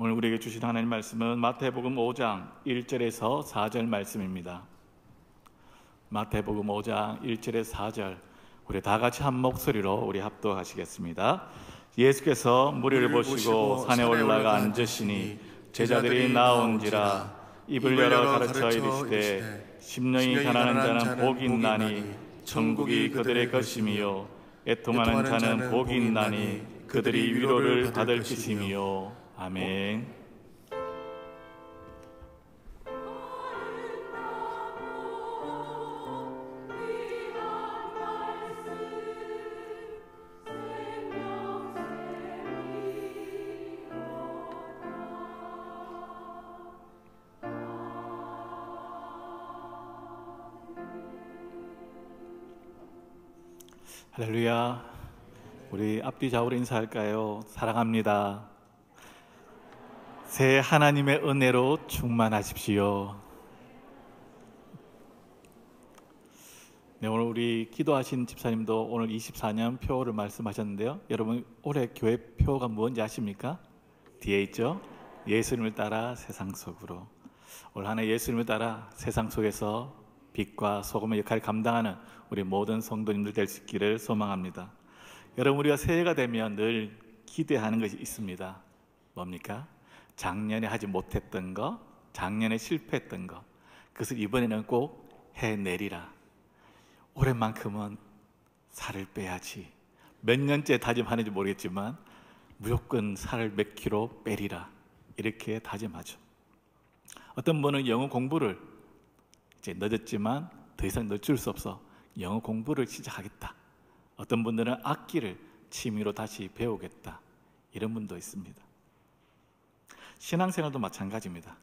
오늘 우리에게 주신 하나님 말씀은 마태복음 5장 1절에서 4절 말씀입니다. 마태복음 5장 1절에서 4절 우리 다 같이 한 목소리로 우리 합독하시겠습니다. 예수께서 무리를 보시고 산에 올라가 앉으시니 제자들이 나온지라 입을 열어 가르쳐 이르시되 심령이 가난한 자는 복이 있나니 천국이 그들의 것이미요 애통하는 자는 복이 있나니 그들이 위로를 받을 것이미요 아멘. 할렐루야. 우리 앞뒤 좌우로 인사할까요? 사랑합니다. 새 하나님의 은혜로 충만하십시오. 네, 오늘 우리 기도하신 집사님도 오늘 24년 표를 말씀하셨는데요. 여러분 올해 교회 표가 뭔지 아십니까? 뒤에 있죠. 예수님을 따라 세상 속으로. 올 한해 예수님을 따라 세상 속에서 빛과 소금의 역할을 감당하는 우리 모든 성도님들 될 수 있기를 소망합니다. 여러분 우리가 새해가 되면 늘 기대하는 것이 있습니다. 뭡니까? 작년에 하지 못했던 거, 작년에 실패했던 거, 그것을 이번에는 꼭 해내리라. 올해만큼은 살을 빼야지. 몇 년째 다짐하는지 모르겠지만 무조건 살을 몇 킬로 빼리라. 이렇게 다짐하죠. 어떤 분은 영어 공부를 이제 늦었지만 더 이상 늦출 수 없어 영어 공부를 시작하겠다. 어떤 분들은 악기를 취미로 다시 배우겠다. 이런 분도 있습니다. 신앙생활도 마찬가지입니다.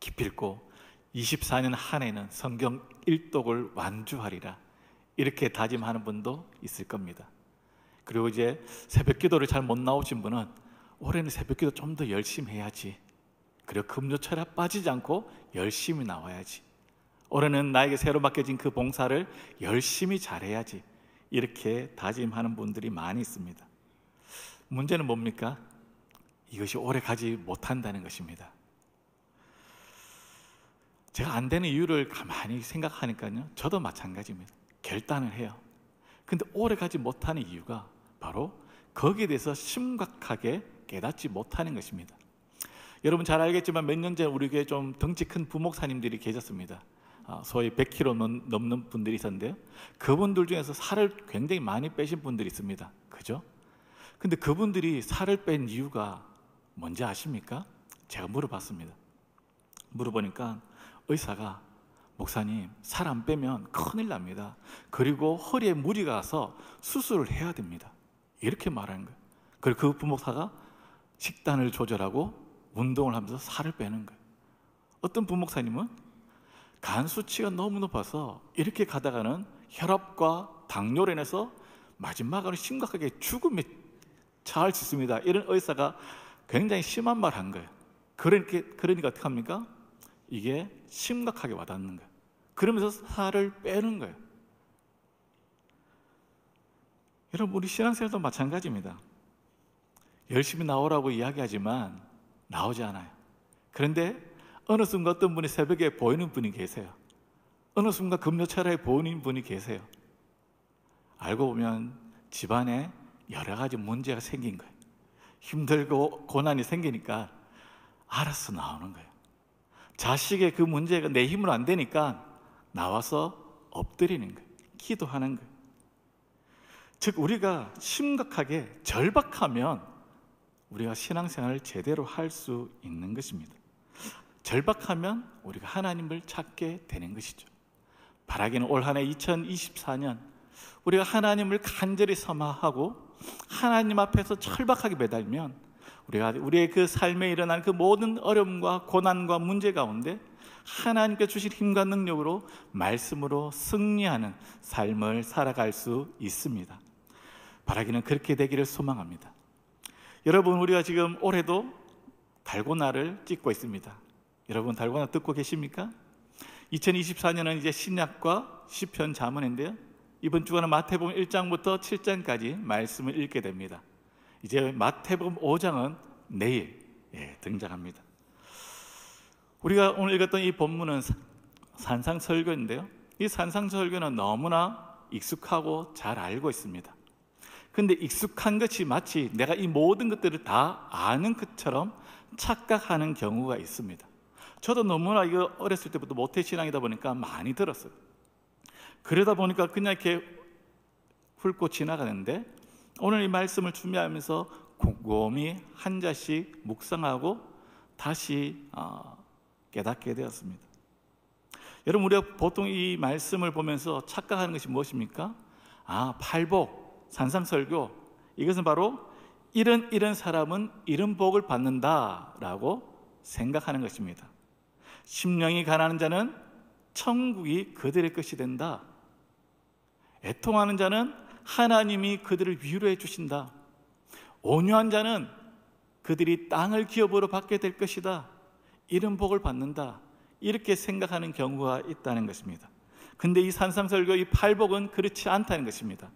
기필코 24년 한 해는 성경 1독을 완주하리라. 이렇게 다짐하는 분도 있을 겁니다. 그리고 이제 새벽 기도를 잘 못 나오신 분은 올해는 새벽 기도 좀 더 열심히 해야지. 그리고 금요철에 빠지지 않고 열심히 나와야지. 올해는 나에게 새로 맡겨진 그 봉사를 열심히 잘해야지. 이렇게 다짐하는 분들이 많이 있습니다. 문제는 뭡니까? 이것이 오래 가지 못한다는 것입니다. 제가 안 되는 이유를 가만히 생각하니까요. 저도 마찬가지입니다. 결단을 해요. 근데 오래 가지 못하는 이유가 바로 거기에 대해서 심각하게 깨닫지 못하는 것입니다. 여러분 잘 알겠지만 몇 년 전에 우리 교회 좀 덩치 큰 부목사님들이 계셨습니다. 아, 소위 100kg 넘는 분들이 있었는데요. 그분들 중에서 살을 굉장히 많이 빼신 분들이 있습니다. 그죠? 근데 그분들이 살을 뺀 이유가 뭔지 아십니까? 제가 물어봤습니다. 물어보니까 의사가 목사님 살 안 빼면 큰일 납니다. 그리고 허리에 무리가 가서 수술을 해야 됩니다. 이렇게 말하는 거예요. 그리고 그 부목사가 식단을 조절하고 운동을 하면서 살을 빼는 거예요. 어떤 부목사님은 간 수치가 너무 높아서 이렇게 가다가는 혈압과 당뇨로 인해서 마지막으로 심각하게 죽음에 처할 수 있습니다. 이런 의사가 굉장히 심한 말 한 거예요. 그러니까, 그러니까 어떻게 합니까? 이게 심각하게 와닿는 거예요. 그러면서 살을 빼는 거예요. 여러분, 우리 신앙생활도 마찬가지입니다. 열심히 나오라고 이야기하지만 나오지 않아요. 그런데 어느 순간 어떤 분이 새벽에 보이는 분이 계세요. 어느 순간 금요철에 보이는 분이 계세요. 알고 보면 집안에 여러 가지 문제가 생긴 거예요. 힘들고 고난이 생기니까 알아서 나오는 거예요. 자식의 그 문제가 내 힘으로 안 되니까 나와서 엎드리는 거예요. 기도하는 거예요. 즉, 우리가 심각하게 절박하면 우리가 신앙생활을 제대로 할 수 있는 것입니다. 절박하면 우리가 하나님을 찾게 되는 것이죠. 바라기는 올 한 해 2024년 우리가 하나님을 간절히 섬하고 하나님 앞에서 철박하게 매달면 우리가 우리의 그 삶에 일어난 그 모든 어려움과 고난과 문제 가운데 하나님께 주신 힘과 능력으로 말씀으로 승리하는 삶을 살아갈 수 있습니다. 바라기는 그렇게 되기를 소망합니다. 여러분 우리가 지금 올해도 달고나를 찍고 있습니다. 여러분 달고나 듣고 계십니까? 2024년은 이제 신약과 시편 자문인데요. 이번 주간은 마태복음 1장부터 7장까지 말씀을 읽게 됩니다. 이제 마태복음 5장은 내일 예, 등장합니다. 우리가 오늘 읽었던 이 본문은 산상설교인데요. 이 산상설교는 너무나 익숙하고 잘 알고 있습니다. 근데 익숙한 것이 마치 내가 이 모든 것들을 다 아는 것처럼 착각하는 경우가 있습니다. 저도 너무나 이거 어렸을 때부터 모태신앙이다 보니까 많이 들었어요. 그러다 보니까 그냥 이렇게 훑고 지나가는데 오늘 이 말씀을 준비하면서 곰곰이 한 자씩 묵상하고 다시 어, 깨닫게 되었습니다. 여러분 우리가 보통 이 말씀을 보면서 착각하는 것이 무엇입니까? 아 팔복, 산상설교 이것은 바로 이런 이런 사람은 이런 복을 받는다라고 생각하는 것입니다. 심령이 가난한 자는 천국이 그들의 것이 된다. 애통하는 자는 하나님이 그들을 위로해 주신다. 온유한 자는 그들이 땅을 기업으로 받게 될 것이다. 이런 복을 받는다. 이렇게 생각하는 경우가 있다는 것입니다. 근데 이 산상설교 이 팔복은 그렇지 않다는 것입니다.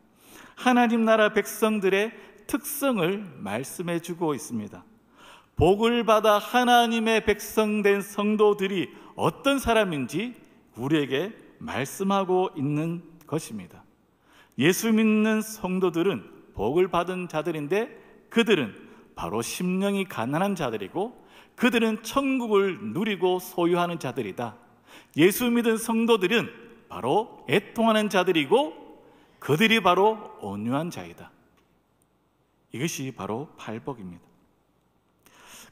하나님 나라 백성들의 특성을 말씀해 주고 있습니다. 복을 받아 하나님의 백성된 성도들이 어떤 사람인지 우리에게 말씀하고 있는 것입니다. 예수 믿는 성도들은 복을 받은 자들인데 그들은 바로 심령이 가난한 자들이고 그들은 천국을 누리고 소유하는 자들이다. 예수 믿은 성도들은 바로 애통하는 자들이고 그들이 바로 온유한 자이다. 이것이 바로 팔복입니다.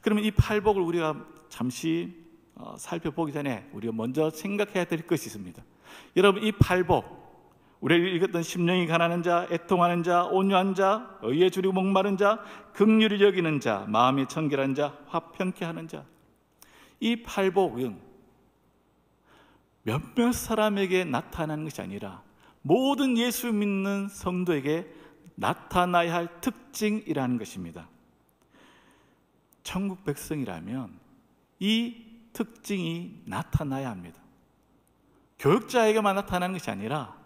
그러면 이 팔복을 우리가 잠시 어, 살펴보기 전에 우리가 먼저 생각해야 될 것이 있습니다. 여러분 이 팔복 우리가 읽었던 심령이 가난한 자, 애통하는 자, 온유한 자, 의에 줄이고 목마른 자, 긍휼을 여기는 자, 마음이 청결한 자, 화평케 하는 자. 이 팔복은 몇몇 사람에게 나타나는 것이 아니라 모든 예수 믿는 성도에게 나타나야 할 특징이라는 것입니다. 천국 백성이라면 이 특징이 나타나야 합니다. 교육자에게만 나타나는 것이 아니라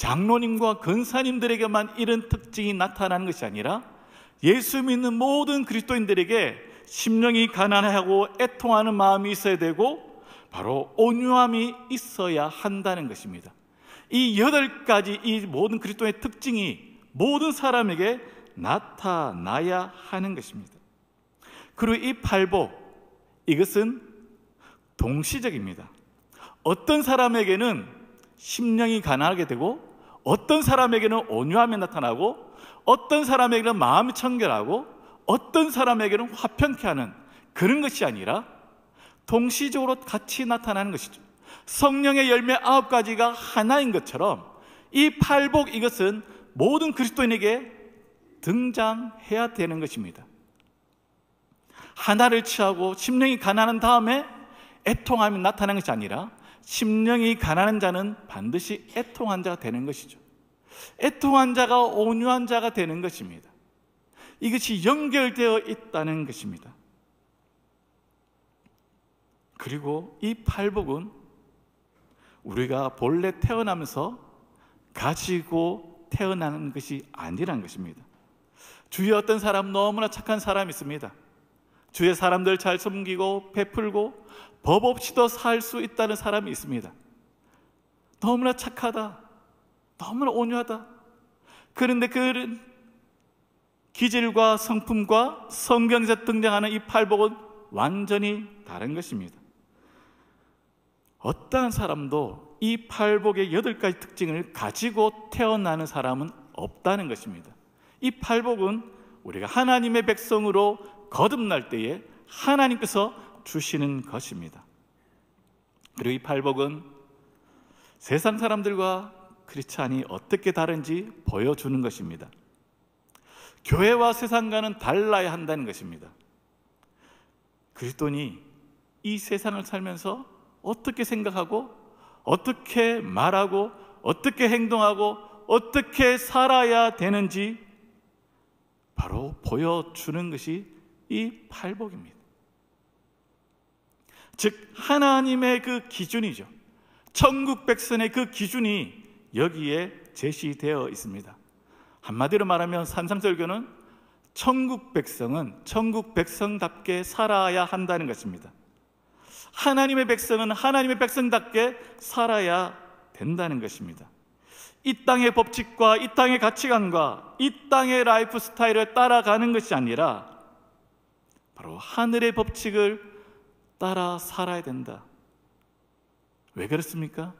장로님과 근사님들에게만 이런 특징이 나타나는 것이 아니라 예수 믿는 모든 그리스도인들에게 심령이 가난하고 애통하는 마음이 있어야 되고 바로 온유함이 있어야 한다는 것입니다. 이 여덟 가지 이 모든 그리스도의 특징이 모든 사람에게 나타나야 하는 것입니다. 그리고 이 팔복 이것은 동시적입니다. 어떤 사람에게는 심령이 가난하게 되고 어떤 사람에게는 온유함이 나타나고 어떤 사람에게는 마음이 청결하고 어떤 사람에게는 화평케 하는 그런 것이 아니라 동시적으로 같이 나타나는 것이죠. 성령의 열매 아홉 가지가 하나인 것처럼 이 팔복 이것은 모든 그리스도인에게 등장해야 되는 것입니다. 하나를 취하고 심령이 가난한 다음에 애통함이 나타나는 것이 아니라 심령이 가난한 자는 반드시 애통한 자가 되는 것이죠. 애통한 자가 온유한 자가 되는 것입니다. 이것이 연결되어 있다는 것입니다. 그리고 이 팔복은 우리가 본래 태어나면서 가지고 태어나는 것이 아니란 것입니다. 주위에 어떤 사람 너무나 착한 사람이 있습니다. 주위에 사람들 잘 섬기고 베풀고 법 없이도 살 수 있다는 사람이 있습니다. 너무나 착하다. 너무나 온유하다. 그런데 그 기질과 성품과 성경에서 등장하는 이 팔복은 완전히 다른 것입니다. 어떠한 사람도 이 팔복의 여덟 가지 특징을 가지고 태어나는 사람은 없다는 것입니다. 이 팔복은 우리가 하나님의 백성으로 거듭날 때에 하나님께서 주시는 것입니다. 그리고 이 팔복은 세상 사람들과 크리스찬이 어떻게 다른지 보여주는 것입니다. 교회와 세상과는 달라야 한다는 것입니다. 그리스도니 이 세상을 살면서 어떻게 생각하고 어떻게 말하고 어떻게 행동하고 어떻게 살아야 되는지 바로 보여주는 것이 이 팔복입니다. 즉 하나님의 그 기준이죠. 천국 백성의 그 기준이 여기에 제시되어 있습니다. 한마디로 말하면 산상설교는 천국 백성은 천국 백성답게 살아야 한다는 것입니다. 하나님의 백성은 하나님의 백성답게 살아야 된다는 것입니다. 이 땅의 법칙과 이 땅의 가치관과 이 땅의 라이프 스타일을 따라가는 것이 아니라 바로 하늘의 법칙을 따라 살아야 된다. 왜 그렇습니까?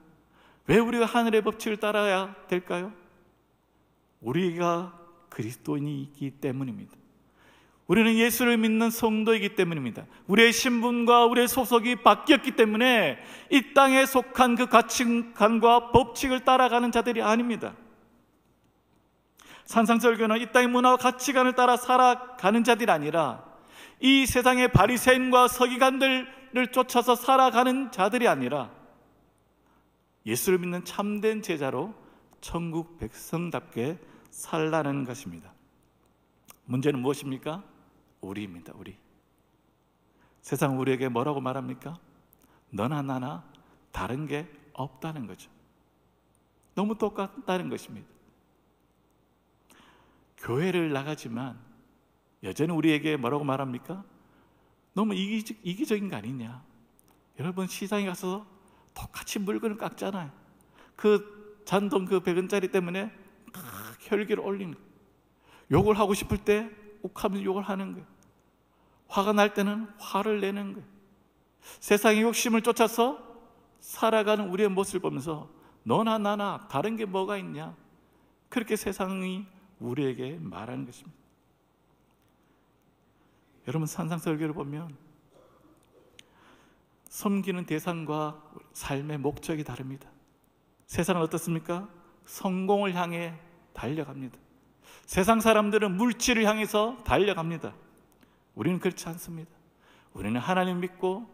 왜 우리가 하늘의 법칙을 따라야 될까요? 우리가 그리스도인이기 때문입니다. 우리는 예수를 믿는 성도이기 때문입니다. 우리의 신분과 우리의 소속이 바뀌었기 때문에 이 땅에 속한 그 가치관과 법칙을 따라가는 자들이 아닙니다. 산상설교는 이 땅의 문화와 가치관을 따라 살아가는 자들이 아니라 이 세상의 바리새인과 서기관들을 쫓아서 살아가는 자들이 아니라 예수를 믿는 참된 제자로 천국 백성답게 살라는 것입니다. 문제는 무엇입니까? 우리입니다. 우리. 세상 우리에게 뭐라고 말합니까? 너나 나나 다른 게 없다는 거죠. 너무 똑같다는 것입니다. 교회를 나가지만 여전히 우리에게 뭐라고 말합니까? 너무 이기적, 이기적인 거 아니냐? 여러분 시장에 가서 똑같이 물건을 깎잖아요. 그 잔돈 그 100원짜리 때문에 혈기를 올리는 거예요. 욕을 하고 싶을 때 욱하면서 욕을 하는 거예요. 화가 날 때는 화를 내는 거예요. 세상의 욕심을 쫓아서 살아가는 우리의 모습을 보면서 너나 나나 다른 게 뭐가 있냐? 그렇게 세상이 우리에게 말하는 것입니다. 여러분 산상설교를 보면 섬기는 대상과 삶의 목적이 다릅니다. 세상은 어떻습니까? 성공을 향해 달려갑니다. 세상 사람들은 물질을 향해서 달려갑니다. 우리는 그렇지 않습니다. 우리는 하나님 믿고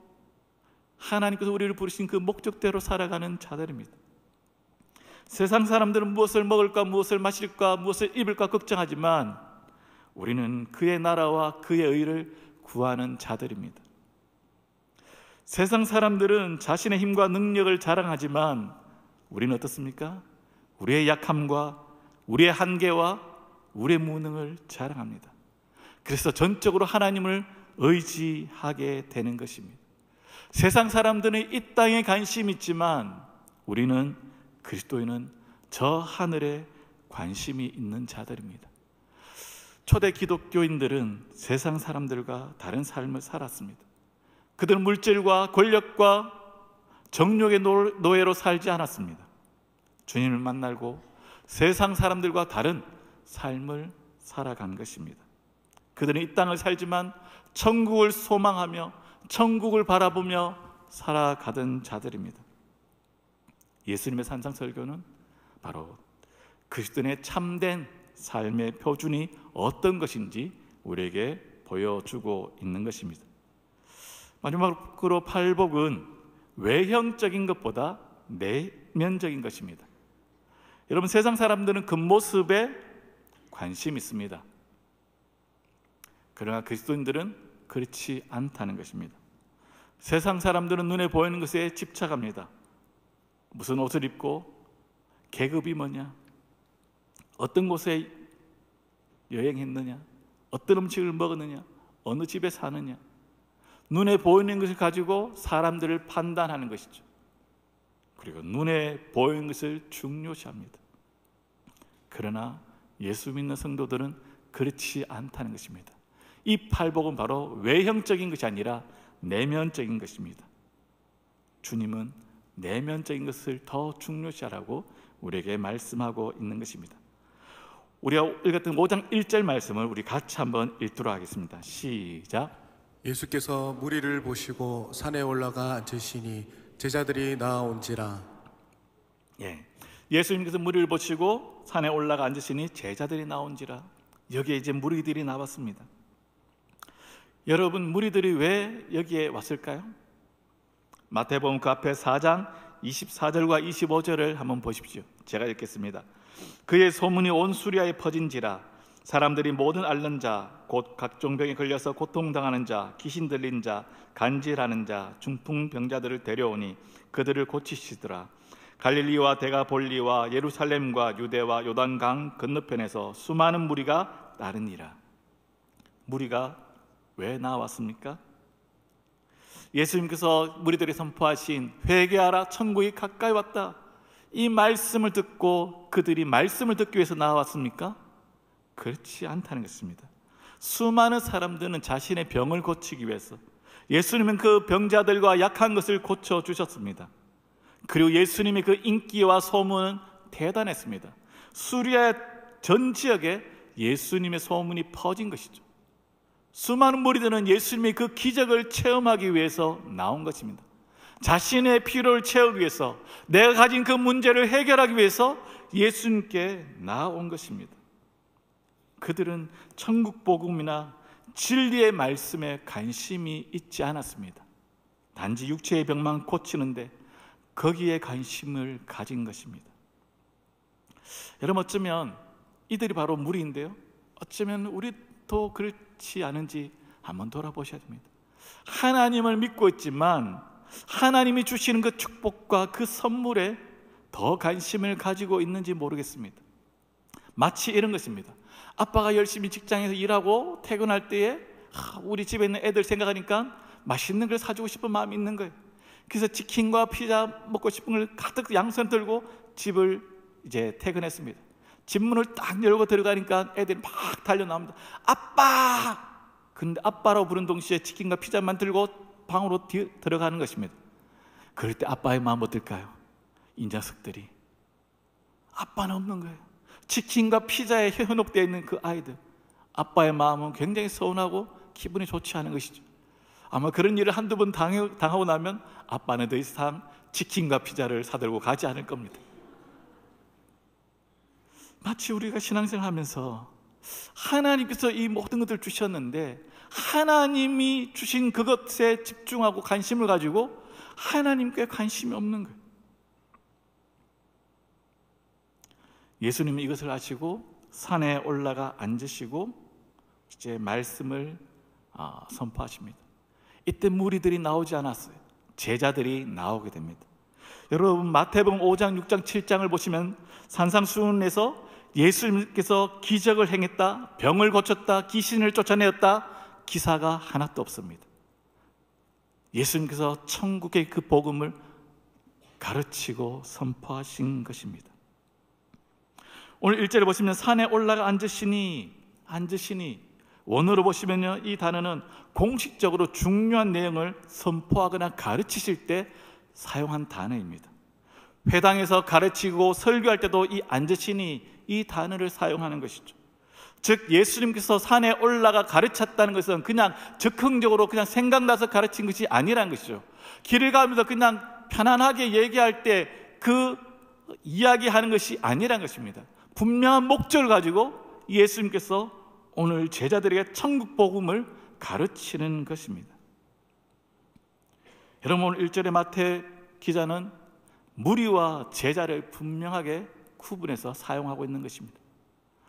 하나님께서 우리를 부르신 그 목적대로 살아가는 자들입니다. 세상 사람들은 무엇을 먹을까, 무엇을 마실까, 무엇을 입을까 걱정하지만 우리는 그의 나라와 그의 의를 구하는 자들입니다. 세상 사람들은 자신의 힘과 능력을 자랑하지만 우리는 어떻습니까? 우리의 약함과 우리의 한계와 우리의 무능을 자랑합니다. 그래서 전적으로 하나님을 의지하게 되는 것입니다. 세상 사람들은 이 땅에 관심 있지만 우리는 그리스도인은 저 하늘에 관심이 있는 자들입니다. 초대 기독교인들은 세상 사람들과 다른 삶을 살았습니다. 그들은 물질과 권력과 정욕의 노예로 살지 않았습니다. 주님을 만나고 세상 사람들과 다른 삶을 살아간 것입니다. 그들은 이 땅을 살지만 천국을 소망하며 천국을 바라보며 살아가던 자들입니다. 예수님의 산상 설교는 바로 그리스도인의 참된 삶의 표준이 어떤 것인지 우리에게 보여주고 있는 것입니다. 마지막으로 팔복은 외형적인 것보다 내면적인 것입니다. 여러분 세상 사람들은 겉모습에 관심 있습니다. 그러나 그리스도인들은 그렇지 않다는 것입니다. 세상 사람들은 눈에 보이는 것에 집착합니다. 무슨 옷을 입고 계급이 뭐냐? 어떤 곳에 여행했느냐? 어떤 음식을 먹었느냐? 어느 집에 사느냐? 눈에 보이는 것을 가지고 사람들을 판단하는 것이죠. 그리고 눈에 보이는 것을 중요시합니다. 그러나 예수 믿는 성도들은 그렇지 않다는 것입니다. 이 팔복은 바로 외형적인 것이 아니라 내면적인 것입니다. 주님은 내면적인 것을 더 중요시하라고 우리에게 말씀하고 있는 것입니다. 우리가 읽었던 5장 1절 말씀을 우리 같이 한번 읽도록 하겠습니다. 시작. 예수께서 무리를 보시고 산에 올라가 앉으시니 제자들이 나온지라. 예. 예수님께서 무리를 보시고 산에 올라가 앉으시니 제자들이 나온지라. 여기에 이제 무리들이 나왔습니다. 여러분 무리들이 왜 여기에 왔을까요? 마태복음 그 앞에 4장 24절과 25절을 한번 보십시오. 제가 읽겠습니다. 그의 소문이 온 수리아에 퍼진지라 사람들이 모든 앓는 자, 곧 각종 병에 걸려서 고통당하는 자, 귀신 들린 자, 간질하는 자, 중풍 병자들을 데려오니 그들을 고치시더라. 갈릴리와 대가볼리와 예루살렘과 유대와 요단강 건너편에서 수많은 무리가 따르니라. 무리가 왜 나왔습니까? 예수님께서 무리들이 선포하신 회개하라 천국이 가까이 왔다. 이 말씀을 듣고 그들이 말씀을 듣기 위해서 나왔습니까? 그렇지 않다는 것입니다. 수많은 사람들은 자신의 병을 고치기 위해서 예수님은 그 병자들과 약한 것을 고쳐 주셨습니다. 그리고 예수님의 그 인기와 소문은 대단했습니다. 수리아 전 지역에 예수님의 소문이 퍼진 것이죠. 수많은 무리들은 예수님의 그 기적을 체험하기 위해서 나온 것입니다. 자신의 필요를 채우기 위해서 내가 가진 그 문제를 해결하기 위해서 예수님께 나온 것입니다. 그들은 천국 복음이나 진리의 말씀에 관심이 있지 않았습니다. 단지 육체의 병만 고치는데 거기에 관심을 가진 것입니다. 여러분 어쩌면 이들이 바로 무리인데요. 어쩌면 우리도 그렇지 않은지 한번 돌아보셔야 됩니다. 하나님을 믿고 있지만 하나님이 주시는 그 축복과 그 선물에 더 관심을 가지고 있는지 모르겠습니다. 마치 이런 것입니다. 아빠가 열심히 직장에서 일하고 퇴근할 때에 우리 집에 있는 애들 생각하니까 맛있는 걸 사주고 싶은 마음이 있는 거예요. 그래서 치킨과 피자 먹고 싶은 걸 가득 양손 들고 집을 이제 퇴근했습니다. 집 문을 딱 열고 들어가니까 애들이 막 달려 나옵니다. 아빠! 근데 아빠라고 부른 동시에 치킨과 피자만 들고 방으로 뒤, 들어가는 것입니다. 그럴 때 아빠의 마음 어떨까요? 이 녀석들이 아빠는 없는 거예요. 치킨과 피자에 현혹되어 있는 그 아이들. 아빠의 마음은 굉장히 서운하고 기분이 좋지 않은 것이죠. 아마 그런 일을 한두 번 당하고 나면 아빠는 더 이상 치킨과 피자를 사들고 가지 않을 겁니다. 마치 우리가 신앙생활 하면서 하나님께서 이 모든 것을 주셨는데 하나님이 주신 그것에 집중하고 관심을 가지고 하나님께 관심이 없는 거예요. 예수님은 이것을 아시고 산에 올라가 앉으시고 이제 말씀을 아, 선포하십니다. 이때 무리들이 나오지 않았어요. 제자들이 나오게 됩니다. 여러분 마태복음 5장, 6장, 7장을 보시면 산상수훈에서 예수님께서 기적을 행했다, 병을 고쳤다, 귀신을 쫓아내었다 기사가 하나도 없습니다. 예수님께서 천국의 그 복음을 가르치고 선포하신 것입니다. 오늘 일절에 보시면 산에 올라가 앉으시니 앉으시니 원어로 보시면요 이 단어는 공식적으로 중요한 내용을 선포하거나 가르치실 때 사용한 단어입니다. 회당에서 가르치고 설교할 때도 이 앉으시니 이 단어를 사용하는 것이죠. 즉 예수님께서 산에 올라가 가르쳤다는 것은 그냥 즉흥적으로 그냥 생각나서 가르친 것이 아니라는 것이죠. 길을 가면서 그냥 편안하게 얘기할 때 그 이야기하는 것이 아니라는 것입니다. 분명한 목적을 가지고 예수님께서 오늘 제자들에게 천국 복음을 가르치는 것입니다. 여러분 오늘 1절의 마태 기자는 무리와 제자를 분명하게 구분해서 사용하고 있는 것입니다.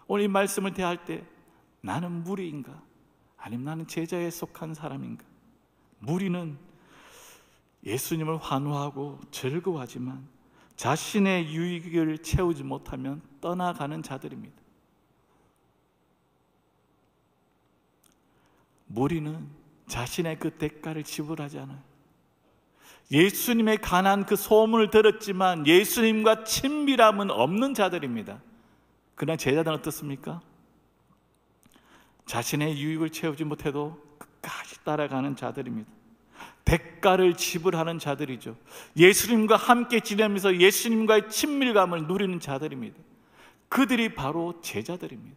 오늘 이 말씀을 대할 때 나는 무리인가? 아니면 나는 제자에 속한 사람인가? 무리는 예수님을 환호하고 즐거워하지만 자신의 유익을 채우지 못하면 떠나가는 자들입니다. 무리는 자신의 그 대가를 지불하지 않아요. 예수님의 관한 그 소문을 들었지만 예수님과 친밀함은 없는 자들입니다. 그러나 제자들은 어떻습니까? 자신의 유익을 채우지 못해도 끝까지 따라가는 자들입니다. 대가를 지불하는 자들이죠. 예수님과 함께 지내면서 예수님과의 친밀감을 누리는 자들입니다. 그들이 바로 제자들입니다.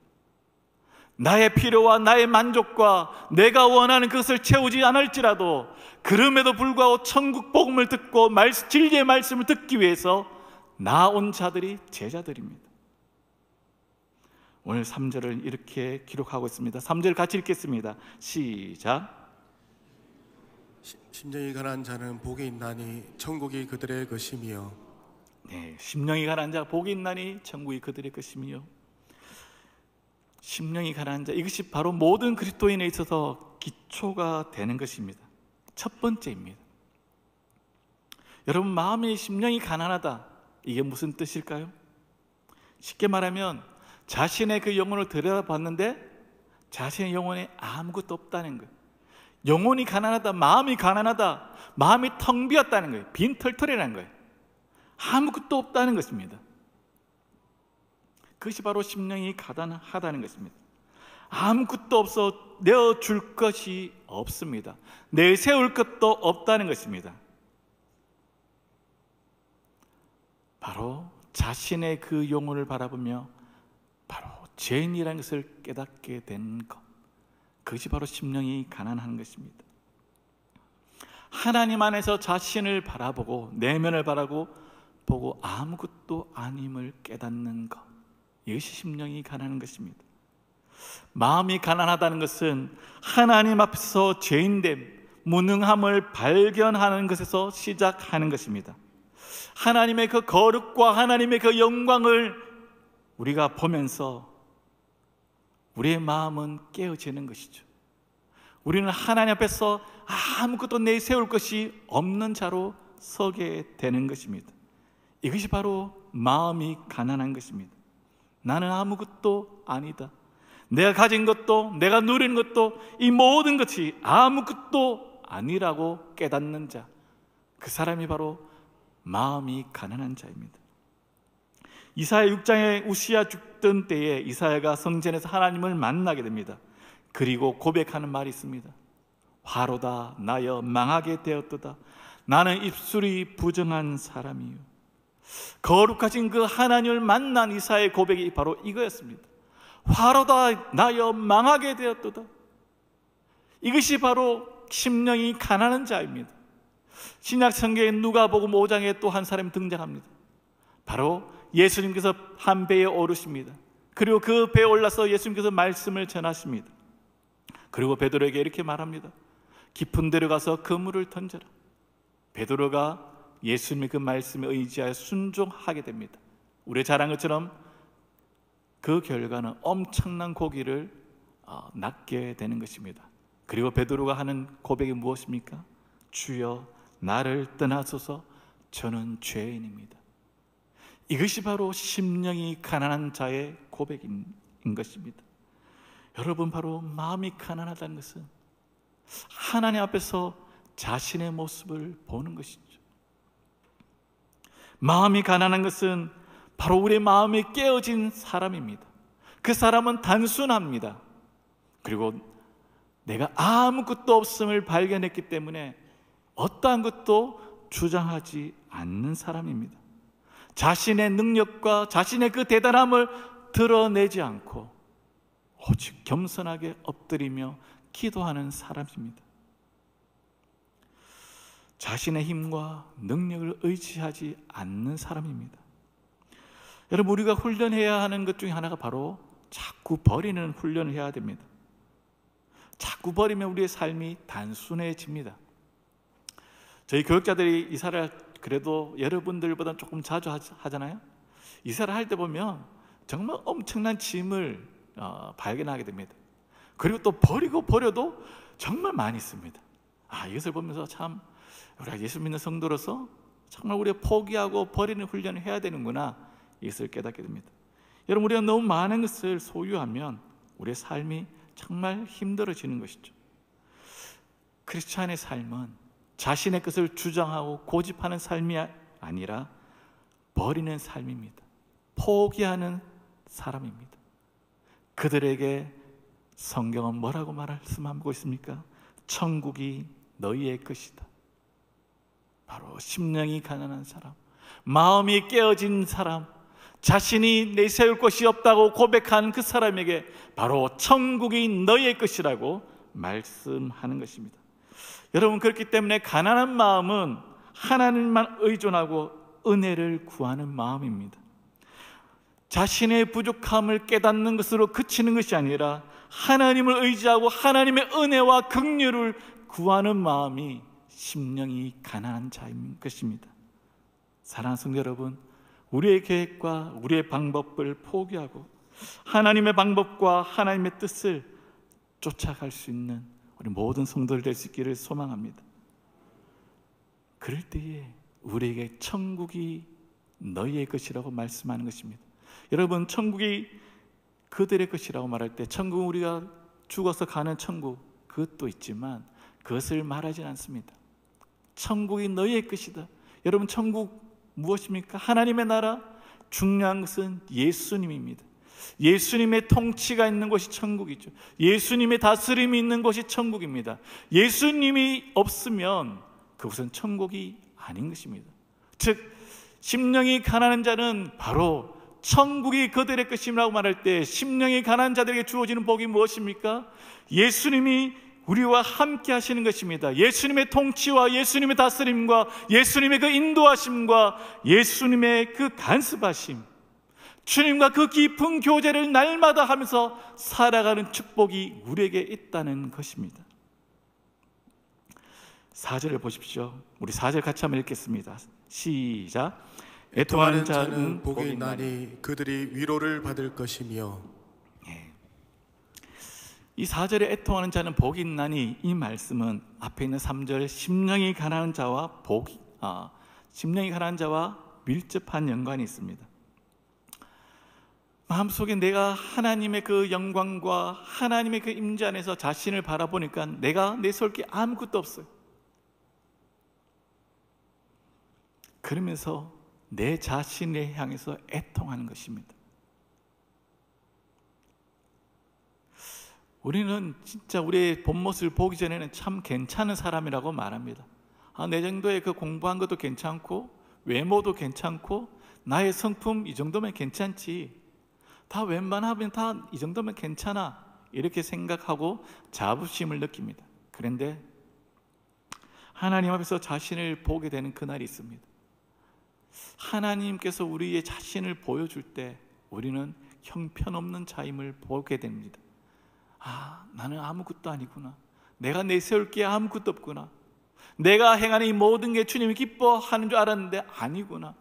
나의 필요와 나의 만족과 내가 원하는 것을 채우지 않을지라도 그럼에도 불구하고 천국 복음을 듣고 진리의 말씀을 듣기 위해서 나온 자들이 제자들입니다. 오늘 3절을 이렇게 기록하고 있습니다. 3절 같이 읽겠습니다. 시작. 심령이 가난 자는 복이 있나니 천국이 그들의 것이며 네, 심령이 가난 자 복이 있나니 천국이 그들의 것이며 심령이 가난한 자 이것이 바로 모든 그리스도인에 있어서 기초가 되는 것입니다. 첫 번째입니다. 여러분 마음이 심령이 가난하다 이게 무슨 뜻일까요? 쉽게 말하면 자신의 그 영혼을 들여다봤는데 자신의 영혼에 아무것도 없다는 거예요. 영혼이 가난하다, 마음이 가난하다, 마음이 텅 비었다는 거예요. 빈털털이라는 거예요. 아무것도 없다는 것입니다. 그것이 바로 심령이 가난하다는 것입니다. 아무것도 없어 내어줄 것이 없습니다. 내세울 것도 없다는 것입니다. 바로 자신의 그 영혼을 바라보며 죄인이라는 것을 깨닫게 된 것. 그것이 바로 심령이 가난한 것입니다. 하나님 안에서 자신을 바라보고 내면을 바라고 보고 아무것도 아님을 깨닫는 것. 이것이 심령이 가난한 것입니다. 마음이 가난하다는 것은 하나님 앞에서 죄인됨, 무능함을 발견하는 것에서 시작하는 것입니다. 하나님의 그 거룩과 하나님의 그 영광을 우리가 보면서 우리의 마음은 깨어지는 것이죠. 우리는 하나님 앞에서 아무것도 내세울 것이 없는 자로 서게 되는 것입니다. 이것이 바로 마음이 가난한 것입니다. 나는 아무것도 아니다. 내가 가진 것도, 내가 누리는 것도, 이 모든 것이 아무것도 아니라고 깨닫는 자. 그 사람이 바로 마음이 가난한 자입니다. 이사야 6장에 우시야 죽던 때에 이사야가 성전에서 하나님을 만나게 됩니다. 그리고 고백하는 말이 있습니다. 화로다 나여 망하게 되었도다. 나는 입술이 부정한 사람이요. 거룩하신 그 하나님을 만난 이사의 고백이 바로 이거였습니다. 화로다 나여 망하게 되었도다. 이것이 바로 심령이 가난한 자입니다. 신약 성경에 누가복음 5장에 또 한 사람이 등장합니다. 바로 예수님께서 한 배에 오르십니다. 그리고 그 배에 올라서 예수님께서 말씀을 전하십니다. 그리고 베드로에게 이렇게 말합니다. 깊은 데로 가서 그물을 던져라. 베드로가 예수님의 그 말씀에 의지하여 순종하게 됩니다. 우리 잘한 것처럼 그 결과는 엄청난 고기를 어, 낚게 되는 것입니다. 그리고 베드로가 하는 고백이 무엇입니까? 주여 나를 떠나소서 저는 죄인입니다. 이것이 바로 심령이 가난한 자의 고백인 것입니다. 여러분 바로 마음이 가난하다는 것은 하나님 앞에서 자신의 모습을 보는 것이죠. 마음이 가난한 것은 바로 우리의 마음이 깨어진 사람입니다. 그 사람은 단순합니다. 그리고 내가 아무것도 없음을 발견했기 때문에 어떠한 것도 주장하지 않는 사람입니다. 자신의 능력과 자신의 그 대단함을 드러내지 않고 오직 겸손하게 엎드리며 기도하는 사람입니다. 자신의 힘과 능력을 의지하지 않는 사람입니다. 여러분, 우리가 훈련해야 하는 것 중에 하나가 바로 자꾸 버리는 훈련을 해야 됩니다. 자꾸 버리면 우리의 삶이 단순해집니다. 저희 교육자들이 이사를 그래도 여러분들보다 조금 자주 하잖아요. 이사를 할 때 보면 정말 엄청난 짐을 어, 발견하게 됩니다. 그리고 또 버리고 버려도 정말 많이 있습니다. 아, 이것을 보면서 참 우리가 예수 믿는 성도로서 정말 우리가 포기하고 버리는 훈련을 해야 되는구나 이것을 깨닫게 됩니다. 여러분 우리가 너무 많은 것을 소유하면 우리의 삶이 정말 힘들어지는 것이죠. 크리스찬의 삶은 자신의 것을 주장하고 고집하는 삶이 아니라 버리는 삶입니다. 포기하는 사람입니다. 그들에게 성경은 뭐라고 말씀하고 있습니까? 천국이 너희의 것이다. 바로 심령이 가난한 사람, 마음이 깨어진 사람, 자신이 내세울 것이 없다고 고백한 그 사람에게 바로 천국이 너희의 것이라고 말씀하는 것입니다. 여러분 그렇기 때문에 가난한 마음은 하나님만 의존하고 은혜를 구하는 마음입니다. 자신의 부족함을 깨닫는 것으로 그치는 것이 아니라 하나님을 의지하고 하나님의 은혜와 긍휼을 구하는 마음이 심령이 가난한 자인 것입니다. 사랑하는 성도 여러분, 우리의 계획과 우리의 방법을 포기하고 하나님의 방법과 하나님의 뜻을 쫓아갈 수 있는 우리 모든 성도들 될 수 있기를 소망합니다. 그럴 때에 우리에게 천국이 너희의 것이라고 말씀하는 것입니다. 여러분, 천국이 그들의 것이라고 말할 때 천국은 우리가 죽어서 가는 천국 그것도 있지만 그것을 말하진 않습니다. 천국이 너희의 것이다. 여러분 천국 무엇입니까? 하나님의 나라 중요한 것은 예수님입니다. 예수님의 통치가 있는 곳이 천국이죠. 예수님의 다스림이 있는 곳이 천국입니다. 예수님이 없으면 그곳은 천국이 아닌 것입니다. 즉 심령이 가난한 자는 바로 천국이 그들의 것이라고 말할 때 심령이 가난한 자들에게 주어지는 복이 무엇입니까? 예수님이 우리와 함께 하시는 것입니다. 예수님의 통치와 예수님의 다스림과 예수님의 그 인도하심과 예수님의 그 간섭하심, 주님과 그 깊은 교제를 날마다 하면서 살아가는 축복이 우리에게 있다는 것입니다. 4절을 보십시오. 우리 4절 같이 한번 읽겠습니다. 시작. 애통하는 자는 복이 있나니 그들이 위로를 받을 것이며 이 4절에 애통하는 자는 복이 있나니 이 말씀은 앞에 있는 3절 심령이 가난한 자와 복 아, 심령이 가난한 자와 밀접한 연관이 있습니다. 마음속에 내가 하나님의 그 영광과 하나님의 그 임재 안에서 자신을 바라보니까 내가 내세울 게 아무것도 없어요. 그러면서 내 자신을 향해서 애통하는 것입니다. 우리는 진짜 우리의 본 모습을 보기 전에는 참 괜찮은 사람이라고 말합니다. 아, 내 정도의 그 공부한 것도 괜찮고 외모도 괜찮고 나의 성품 이 정도면 괜찮지. 다 웬만하면 다 이 정도면 괜찮아. 이렇게 생각하고 자부심을 느낍니다. 그런데 하나님 앞에서 자신을 보게 되는 그날이 있습니다. 하나님께서 우리의 자신을 보여줄 때 우리는 형편없는 자임을 보게 됩니다. 아, 나는 아무것도 아니구나. 내가 내세울 게 아무것도 없구나. 내가 행하는 이 모든 게 주님이 기뻐하는 줄 알았는데 아니구나.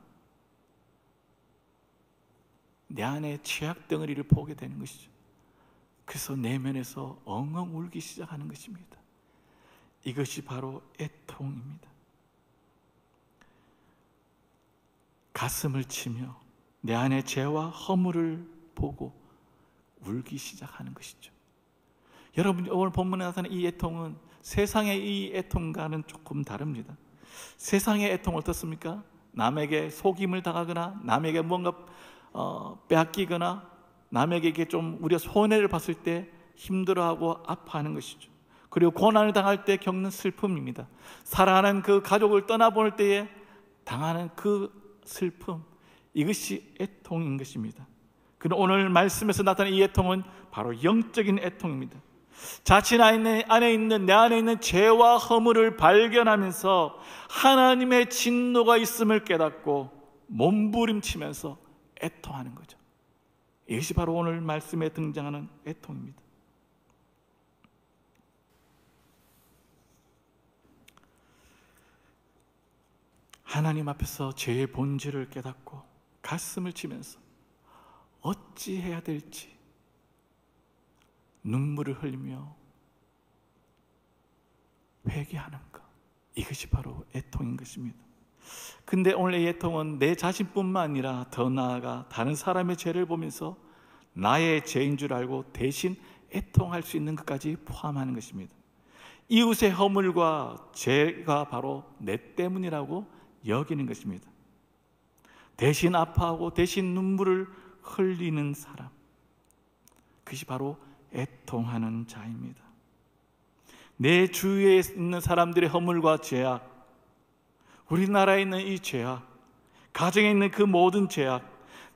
내 안에 죄악 덩어리를 보게 되는 것이죠. 그래서 내면에서 엉엉 울기 시작하는 것입니다. 이것이 바로 애통입니다. 가슴을 치며 내 안에 죄와 허물을 보고 울기 시작하는 것이죠. 여러분 오늘 본문에 나타난 이 애통은 세상의 이 애통과는 조금 다릅니다. 세상의 애통 어떻습니까? 남에게 속임을 당하거나 남에게 뭔가 어, 빼앗기거나 남에게 좀 우리가 손해를 봤을 때 힘들어하고 아파하는 것이죠. 그리고 고난을 당할 때 겪는 슬픔입니다. 사랑하는 그 가족을 떠나보낼 때에 당하는 그 슬픔 이것이 애통인 것입니다. 그럼 오늘 말씀에서 나타난 이 애통은 바로 영적인 애통입니다. 자신 안에 있는 내 안에 있는 죄와 허물을 발견하면서 하나님의 진노가 있음을 깨닫고 몸부림치면서 애통하는 거죠. 이것이 바로 오늘 말씀에 등장하는 애통입니다. 하나님 앞에서 죄의 본질을 깨닫고 가슴을 치면서 어찌 해야 될지 눈물을 흘리며 회개하는 것. 이것이 바로 애통인 것입니다. 근데 오늘 이 애통은 내 자신뿐만 아니라 더 나아가 다른 사람의 죄를 보면서 나의 죄인 줄 알고 대신 애통할 수 있는 것까지 포함하는 것입니다. 이웃의 허물과 죄가 바로 내 때문이라고 여기는 것입니다. 대신 아파하고 대신 눈물을 흘리는 사람. 그것이 바로 애통하는 자입니다. 내 주위에 있는 사람들의 허물과 죄악, 우리나라에 있는 이 죄악, 가정에 있는 그 모든 죄악,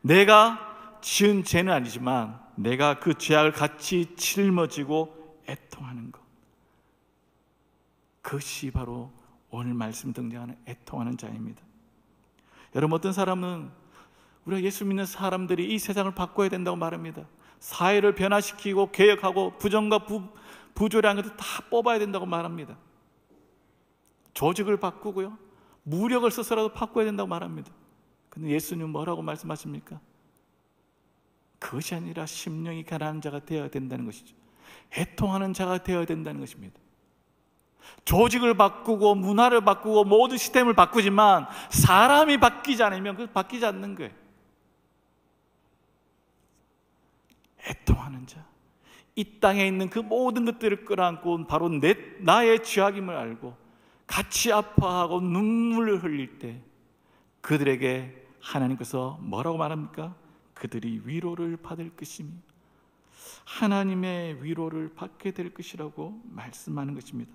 내가 지은 죄는 아니지만 내가 그 죄악을 같이 짊어지고 애통하는 것. 그것이 바로 오늘 말씀 등장하는 애통하는 자입니다. 여러분 어떤 사람은 우리가 예수 믿는 사람들이 이 세상을 바꿔야 된다고 말합니다. 사회를 변화시키고 개혁하고 부정과 부, 부조리한 것들 다 뽑아야 된다고 말합니다. 조직을 바꾸고요. 무력을 써서라도 바꿔야 된다고 말합니다. 근데 예수님 뭐라고 말씀하십니까? 그것이 아니라 심령이 가난한 자가 되어야 된다는 것이죠. 해통하는 자가 되어야 된다는 것입니다. 조직을 바꾸고 문화를 바꾸고 모든 시스템을 바꾸지만 사람이 바뀌지 않으면 그 바뀌지 않는 거예요. 애통하는 자. 이 땅에 있는 그 모든 것들을 끌어안고 바로 내, 나의 죄악임을 알고 같이 아파하고 눈물을 흘릴 때 그들에게 하나님께서 뭐라고 말합니까? 그들이 위로를 받을 것이며 하나님의 위로를 받게 될 것이라고 말씀하는 것입니다.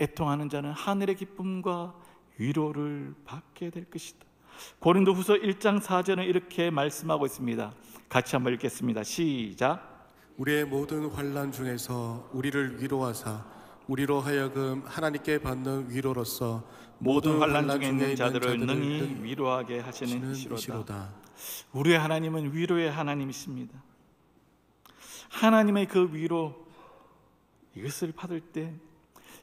애통하는 자는 하늘의 기쁨과 위로를 받게 될 것이다. 고린도후서 1장 4절은 이렇게 말씀하고 있습니다. 같이 한번 읽겠습니다. 시작. 우리의 모든 환란 중에서 우리를 위로하사 우리로 하여금 하나님께 받는 위로로서 모든 환란 중에 있는 자들을 능히 위로하게 하시는 이시로다. 우리의 하나님은 위로의 하나님이십니다. 하나님의 그 위로 이것을 받을 때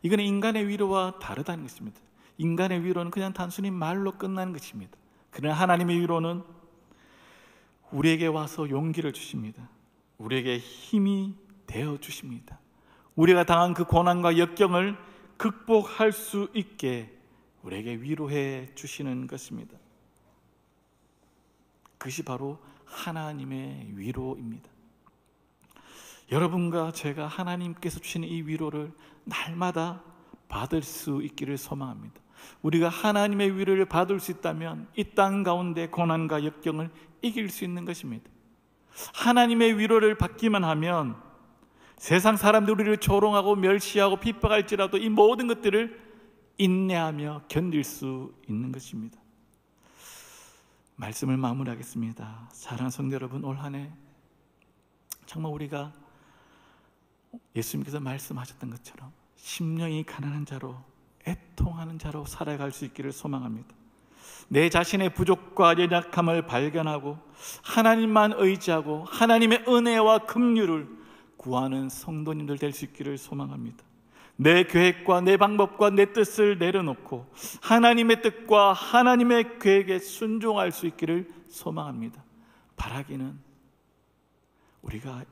이거는 인간의 위로와 다르다는 것입니다. 인간의 위로는 그냥 단순히 말로 끝나는 것입니다. 그러나 하나님의 위로는 우리에게 와서 용기를 주십니다. 우리에게 힘이 되어 주십니다. 우리가 당한 그 고난과 역경을 극복할 수 있게 우리에게 위로해 주시는 것입니다. 그것이 바로 하나님의 위로입니다. 여러분과 제가 하나님께서 주시는 이 위로를 날마다 받을 수 있기를 소망합니다. 우리가 하나님의 위로를 받을 수 있다면 이 땅 가운데 고난과 역경을 이길 수 있는 것입니다. 하나님의 위로를 받기만 하면 세상 사람들이 우리를 조롱하고 멸시하고 핍박할지라도 이 모든 것들을 인내하며 견딜 수 있는 것입니다. 말씀을 마무리하겠습니다. 사랑하는 성도 여러분, 올 한 해 정말 우리가 예수님께서 말씀하셨던 것처럼 심령이 가난한 자로 애통하는 자로 살아갈 수 있기를 소망합니다. 내 자신의 부족과 연약함을 발견하고 하나님만 의지하고 하나님의 은혜와 긍휼을 구하는 성도님들 될 수 있기를 소망합니다. 내 계획과 내 방법과 내 뜻을 내려놓고 하나님의 뜻과 하나님의 계획에 순종할 수 있기를 소망합니다. 바라기는 우리가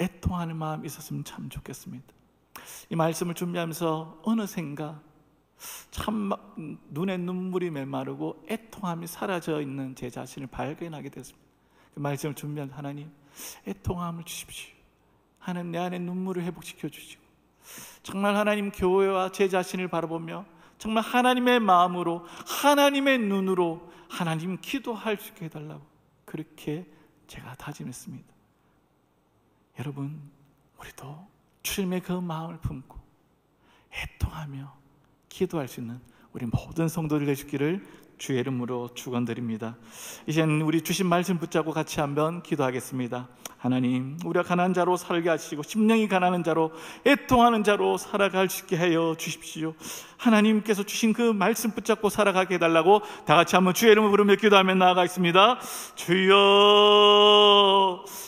애통하는 마음이 있었으면 참 좋겠습니다. 이 말씀을 준비하면서 어느샌가 참 눈에 눈물이 메마르고 애통함이 사라져 있는 제 자신을 발견하게 됐습니다. 그 말씀을 준비한 하나님 애통함을 주십시오. 하나님 내 안에 눈물을 회복시켜 주시고 정말 하나님 교회와 제 자신을 바라보며 정말 하나님의 마음으로 하나님의 눈으로 하나님 기도할 수 있게 해달라고 그렇게 제가 다짐했습니다. 여러분 우리도 주님의 그 마음을 품고 애통하며 기도할 수 있는 우리 모든 성도들 되시기를 주의 이름으로 축원드립니다. 이젠 우리 주신 말씀 붙잡고 같이 한번 기도하겠습니다. 하나님, 우리가 가난한 자로 살게 하시고 심령이 가난한 자로 애통하는 자로 살아갈 수 있게 하여 주십시오. 하나님께서 주신 그 말씀 붙잡고 살아가게 해달라고 다 같이 한번 주의 이름을 부르며 기도하며 나아가겠습니다. 주여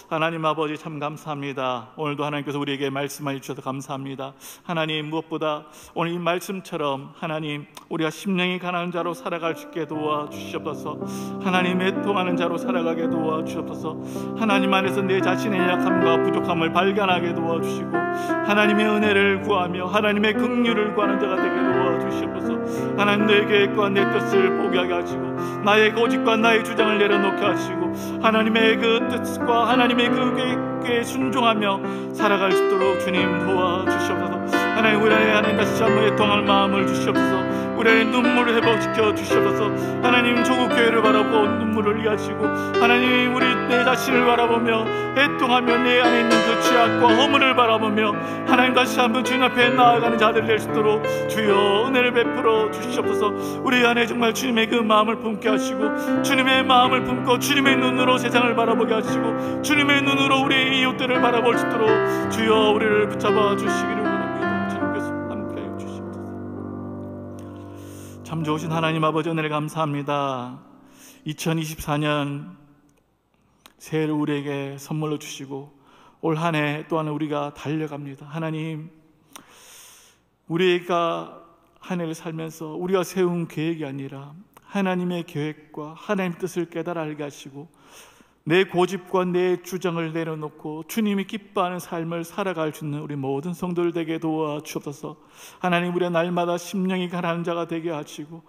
하나님 아버지 참 감사합니다. 오늘도 하나님께서 우리에게 말씀해 주셔서 감사합니다. 하나님 무엇보다 오늘 이 말씀처럼 하나님 우리가 심령이 가난한 자로 살아갈 수 있게 도와 주시옵소서. 하나님 애통하는 자로 살아가게 도와 주시옵소서. 하나님 안에서 내 자신의 약함과 부족함을 발견하게 도와 주시고 하나님의 은혜를 구하며 하나님의 긍휼을 구하는 자가 되게 도와 주시옵소서. 하나님 내 계획과 내 뜻을 포기하게 하시고 나의 고집과 나의 주장을 내려놓게 하시고 하나님의 그 뜻과 하나님의 그 계획에 순종하며 살아갈 수 있도록 주님 도와주시옵소서 하나님 우리 안에 하나님 다시 한번 애통할 마음을 주시옵소서. 우리 안에 눈물을 회복시켜 주시옵소서. 하나님 조국 교회를 바라보고 눈물을 흘리시고 하나님 우리 내 자신을 바라보며 애통하며 내 안에 있는 그 죄악과 허물을 바라보며 하나님 다시 한번 주님 앞에 나아가는 자들 될 수 있도록 주여 은혜를 베풀어 주시옵소서. 우리 안에 정말 주님의 그 마음을 품게 하시고 주님의 마음을 품고 주님의 눈으로 세상을 바라보게 하시고 주님의 눈으로 우리 이웃들을 바라볼 수 있도록 주여 우리를 붙잡아 주시기를 참 좋으신 하나님 아버지 은혜를 감사합니다. 2024년 새해를 우리에게 선물로 주시고 올 한 해 또한 우리가 달려갑니다. 하나님 우리가 한 해를 살면서 우리가 세운 계획이 아니라 하나님의 계획과 하나님의 뜻을 깨달아 알게 하시고 내 고집과 내 주장을 내려놓고 주님이 기뻐하는 삶을 살아갈 수 있는 우리 모든 성도들 되게 도와 주옵소서. 하나님 우리의 날마다 심령이 가난한 자가 되게 하시고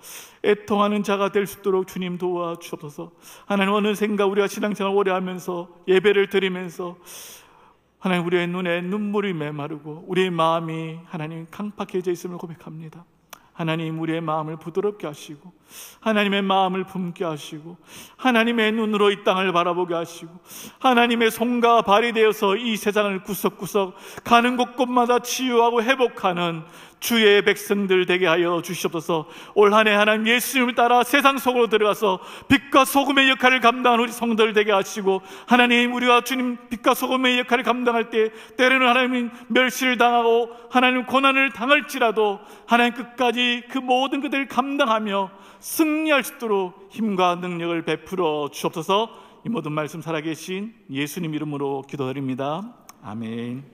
애통하는 자가 될 수 있도록 주님 도와 주옵소서. 하나님 어느샌가 우리가 신앙생활 오래 하면서 예배를 드리면서 하나님 우리의 눈에 눈물이 메마르고 우리의 마음이 하나님 강팍해져 있음을 고백합니다. 하나님 우리의 마음을 부드럽게 하시고 하나님의 마음을 품게 하시고 하나님의 눈으로 이 땅을 바라보게 하시고 하나님의 손과 발이 되어서 이 세상을 구석구석 가는 곳곳마다 치유하고 회복하는 주의 백성들 되게 하여 주시옵소서. 올 한해 하나님 예수님을 따라 세상 속으로 들어가서 빛과 소금의 역할을 감당하는 우리 성도들 되게 하시고 하나님 우리가 주님 빛과 소금의 역할을 감당할 때 때로는 하나님 멸시를 당하고 하나님 고난을 당할지라도 하나님 끝까지 그 모든 것들을 감당하며 승리할 수 있도록 힘과 능력을 베풀어 주옵소서. 이 모든 말씀 살아계신 예수님 이름으로 기도드립니다. 아멘